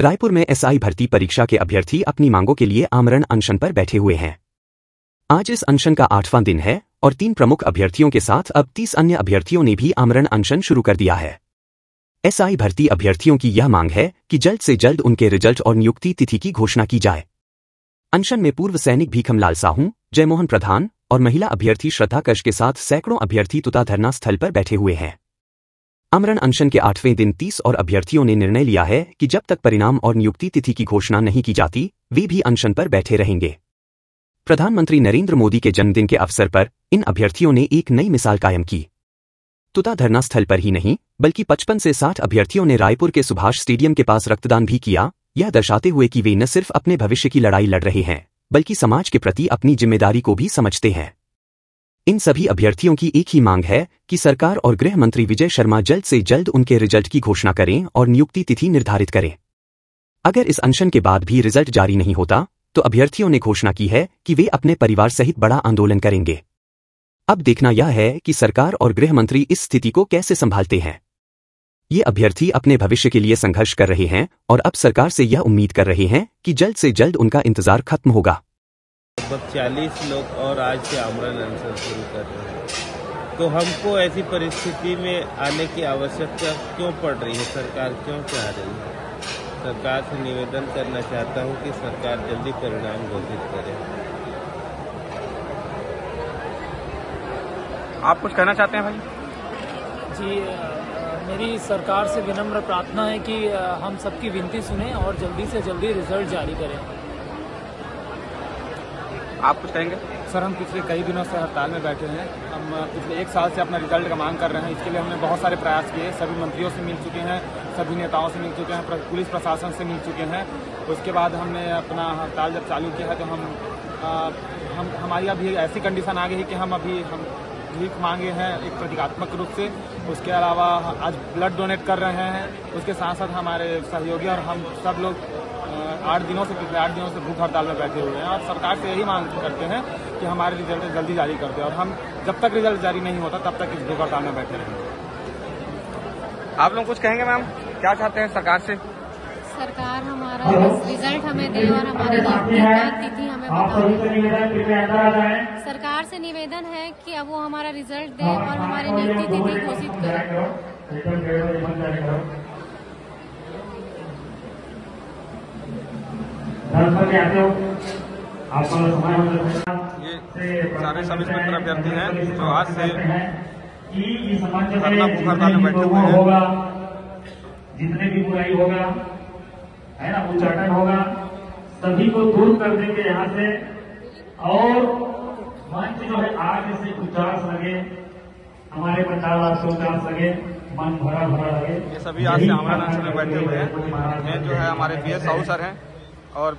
रायपुर में एसआई भर्ती परीक्षा के अभ्यर्थी अपनी मांगों के लिए आमरण अनशन पर बैठे हुए हैं। आज इस अनशन का आठवां दिन है और तीन प्रमुख अभ्यर्थियों के साथ अब तीस अन्य अभ्यर्थियों ने भी आमरण अनशन शुरू कर दिया है। एसआई भर्ती अभ्यर्थियों की यह मांग है कि जल्द से जल्द उनके रिज़ल्ट और नियुक्ति तिथि की घोषणा की जाए। अनशन में पूर्व सैनिक भीखमलाल साहू, जयमोहन प्रधान और महिला अभ्यर्थी श्रद्धा कश के साथ सैकड़ों अभ्यर्थी तुता धरना स्थल पर बैठे हुए हैं। आमरण अनशन के आठवें दिन तीस और अभ्यर्थियों ने निर्णय लिया है कि जब तक परिणाम और नियुक्ति तिथि की घोषणा नहीं की जाती, वे भी अनशन पर बैठे रहेंगे। प्रधानमंत्री नरेंद्र मोदी के जन्मदिन के अवसर पर इन अभ्यर्थियों ने एक नई मिसाल कायम की। तुता धरना स्थल पर ही नहीं, बल्कि पचपन से साठ अभ्यर्थियों ने रायपुर के सुभाष स्टेडियम के पास रक्तदान भी किया। यह दर्शाते हुए कि वे न सिर्फ़ अपने भविष्य की लड़ाई लड़ रहे हैं, बल्कि समाज के प्रति अपनी ज़िम्मेदारी को भी समझते हैं। इन सभी अभ्यर्थियों की एक ही मांग है कि सरकार और गृह मंत्री विजय शर्मा जल्द से जल्द उनके रिज़ल्ट की घोषणा करें और नियुक्ति तिथि निर्धारित करें। अगर इस अनशन के बाद भी रिज़ल्ट जारी नहीं होता तो अभ्यर्थियों ने घोषणा की है कि वे अपने परिवार सहित बड़ा आंदोलन करेंगे। अब देखना यह है कि सरकार और गृह मंत्री इस स्थिति को कैसे संभालते हैं। ये अभ्यर्थी अपने भविष्य के लिए संघर्ष कर रहे हैं और अब सरकार से यह उम्मीद कर रहे हैं कि जल्द से जल्द उनका इंतज़ार खत्म होगा। लगभग चालीस लोग और आज से आमरण अनशन शुरू कर रहे हैं। तो हमको ऐसी परिस्थिति में आने की आवश्यकता क्यों पड़ रही है? सरकार क्यों चाह रही है? सरकार से निवेदन करना चाहता हूँ कि सरकार जल्दी परिणाम घोषित करे। आप कुछ कहना चाहते हैं भाई? जी मेरी सरकार से विनम्र प्रार्थना है कि हम सबकी विनती सुने और जल्दी से जल्दी रिज़ल्ट जारी करें। आप कुछ कहेंगे? सर, हम पिछले कई दिनों से हड़ताल में बैठे हैं। हम पिछले एक साल से अपना रिज़ल्ट का मांग कर रहे हैं। इसके लिए हमने बहुत सारे प्रयास किए। सभी मंत्रियों से मिल चुके हैं, सभी नेताओं से मिल चुके हैं पुलिस प्रशासन से मिल चुके हैं। उसके बाद हमने अपना हड़ताल जब चालू किया है तो हम हम, हमारी अभी ऐसी कंडीशन आ गई है कि हम अभी, हम भीख मांगे हैं एक प्रतीकात्मक रूप से। उसके अलावा आज ब्लड डोनेट कर रहे हैं। उसके साथ साथ हमारे सहयोगी और हम सब लोग आठ दिनों से पिछले आठ दिनों से भूख हड़ताल में बैठे हुए हैं और सरकार से यही मांग करते हैं कि हमारे रिज़ल्ट जल्दी जारी कर दे और हम जब तक रिज़ल्ट जारी नहीं होता तब तक इस भूख हड़ताल में बैठे रहेंगे आप लोग कुछ कहेंगे मैम क्या चाहते हैं सरकार से सरकार हमारा रिज़ल्ट हमें दे और हमारी तिथि हमें बता सरकार से निवेदन है कि अब वो हमारा रिज़ल्ट दे और हमारी नियुक्ति तिथि घोषित करे सारे इंस्पेक्टर अभ्यर्थी हैं जो आज से धरना भूख हड़ताल में बैठे हुए हैं जितने भी बुराई होगा है ना उच्चाटन होगा सभी को दूर कर देंगे यहाँ से और मंच जो है, आगे से उचास लगे, हमारे पचास लाख से उचास ये सभी आज से आमरण अनशन में बैठे हुए हैं। मेन जो है हमारे बी एस साहू सर हैं और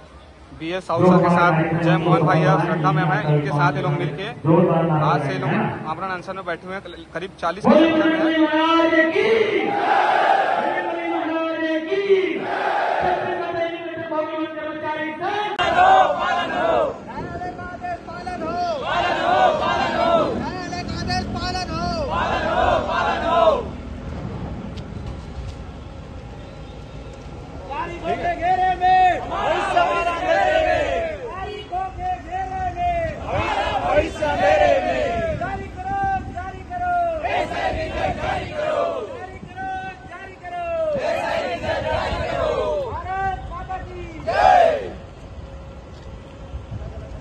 बी एस साहू सर के साथ जय मोहन भाई और श्रद्धा मैम है। इनके साथ ये लोग मिलके आज से लोग आमरण अनशन में बैठे हुए हैं। करीब चालीस Yeah.